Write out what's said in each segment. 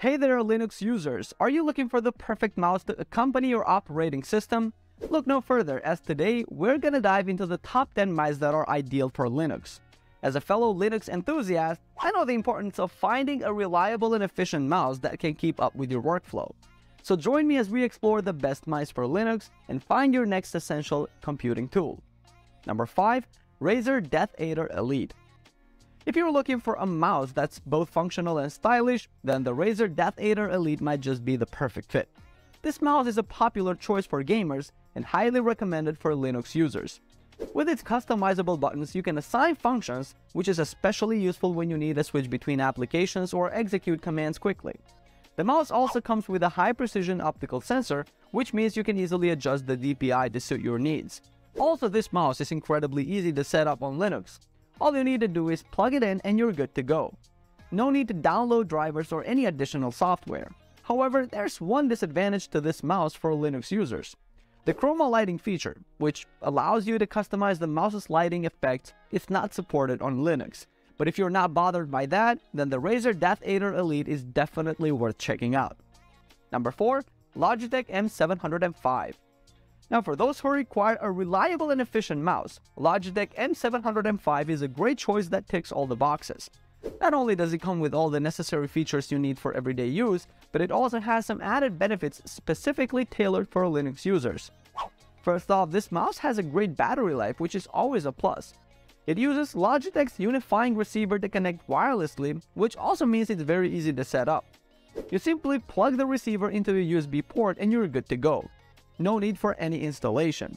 Hey there Linux users, are you looking for the perfect mouse to accompany your operating system? Look no further as today we're gonna dive into the top 10 mice that are ideal for Linux. As a fellow Linux enthusiast, I know the importance of finding a reliable and efficient mouse that can keep up with your workflow. So join me as we explore the best mice for Linux and find your next essential computing tool. Number 5. Razer DeathAdder Elite if you're looking for a mouse that's both functional and stylish, then the Razer DeathAdder Elite might just be the perfect fit. This mouse is a popular choice for gamers and highly recommended for Linux users. With its customizable buttons, you can assign functions, which is especially useful when you need to switch between applications or execute commands quickly. The mouse also comes with a high-precision optical sensor, which means you can easily adjust the DPI to suit your needs. Also, this mouse is incredibly easy to set up on Linux, all you need to do is plug it in and you're good to go. No need to download drivers or any additional software. However, there's one disadvantage to this mouse for Linux users. The chroma lighting feature, which allows you to customize the mouse's lighting effects, is not supported on Linux. But if you're not bothered by that, then the Razer DeathAdder Elite is definitely worth checking out. Number 4. Logitech M705 now for those who require a reliable and efficient mouse, Logitech M705 is a great choice that ticks all the boxes. Not only does it come with all the necessary features you need for everyday use, but it also has some added benefits specifically tailored for Linux users. First off, this mouse has a great battery life, which is always a plus. It uses Logitech's unifying receiver to connect wirelessly, which also means it's very easy to set up. You simply plug the receiver into a USB port and you're good to go no need for any installation.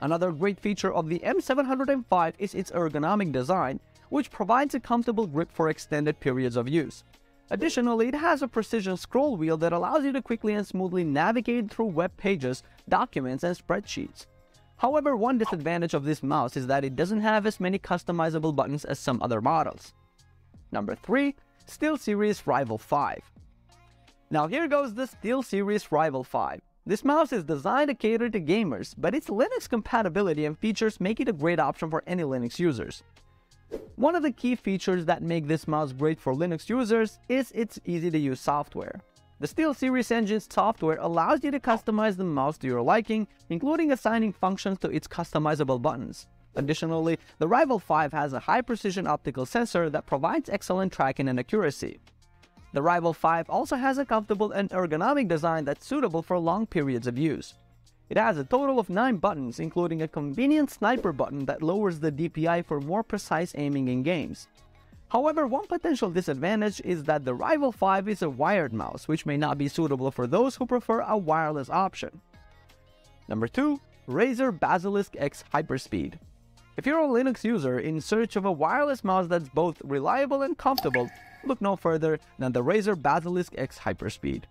Another great feature of the M705 is its ergonomic design, which provides a comfortable grip for extended periods of use. Additionally, it has a precision scroll wheel that allows you to quickly and smoothly navigate through web pages, documents, and spreadsheets. However, one disadvantage of this mouse is that it doesn't have as many customizable buttons as some other models. Number 3. SteelSeries Rival 5 Now here goes the SteelSeries Rival 5. This mouse is designed to cater to gamers, but its Linux compatibility and features make it a great option for any Linux users. One of the key features that make this mouse great for Linux users is its easy-to-use software. The SteelSeries Engine's software allows you to customize the mouse to your liking, including assigning functions to its customizable buttons. Additionally, the Rival 5 has a high-precision optical sensor that provides excellent tracking and accuracy. The Rival 5 also has a comfortable and ergonomic design that's suitable for long periods of use. It has a total of 9 buttons, including a convenient sniper button that lowers the DPI for more precise aiming in games. However, one potential disadvantage is that the Rival 5 is a wired mouse, which may not be suitable for those who prefer a wireless option. Number 2. Razer Basilisk X Hyperspeed If you're a Linux user in search of a wireless mouse that's both reliable and comfortable, look no further than the Razer Basilisk X Hyperspeed.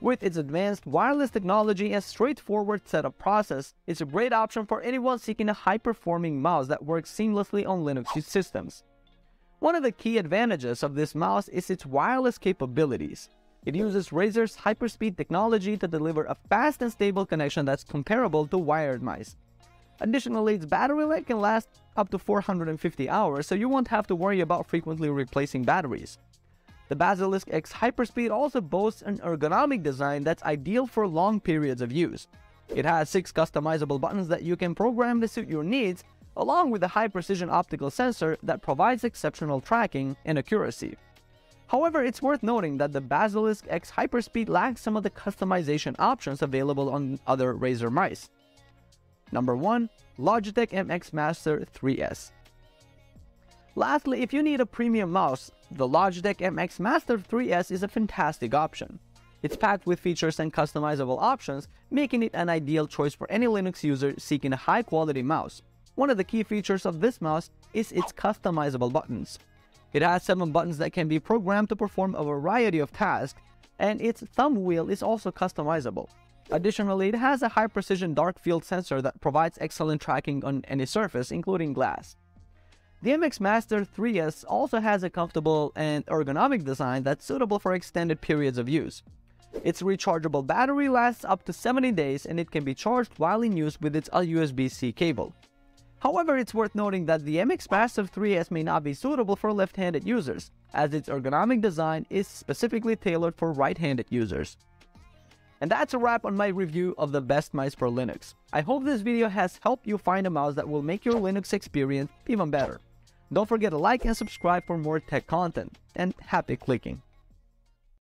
With its advanced wireless technology and straightforward setup process, it's a great option for anyone seeking a high-performing mouse that works seamlessly on Linux systems. One of the key advantages of this mouse is its wireless capabilities. It uses Razer's Hyperspeed technology to deliver a fast and stable connection that's comparable to wired mice. Additionally, its battery life can last up to 450 hours, so you won't have to worry about frequently replacing batteries. The Basilisk X Hyperspeed also boasts an ergonomic design that's ideal for long periods of use. It has 6 customizable buttons that you can program to suit your needs, along with a high-precision optical sensor that provides exceptional tracking and accuracy. However, it's worth noting that the Basilisk X Hyperspeed lacks some of the customization options available on other Razer mice. Number 1. Logitech MX Master 3S Lastly, if you need a premium mouse, the Logitech MX Master 3S is a fantastic option. It's packed with features and customizable options, making it an ideal choice for any Linux user seeking a high-quality mouse. One of the key features of this mouse is its customizable buttons. It has 7 buttons that can be programmed to perform a variety of tasks, and its thumb wheel is also customizable. Additionally, it has a high-precision dark field sensor that provides excellent tracking on any surface, including glass. The MX Master 3S also has a comfortable and ergonomic design that's suitable for extended periods of use. Its rechargeable battery lasts up to 70 days and it can be charged while in use with its USB-C cable. However, it's worth noting that the MX Master 3S may not be suitable for left-handed users, as its ergonomic design is specifically tailored for right-handed users. And that's a wrap on my review of the best mice for Linux. I hope this video has helped you find a mouse that will make your Linux experience even better. Don't forget to like and subscribe for more tech content, and happy clicking!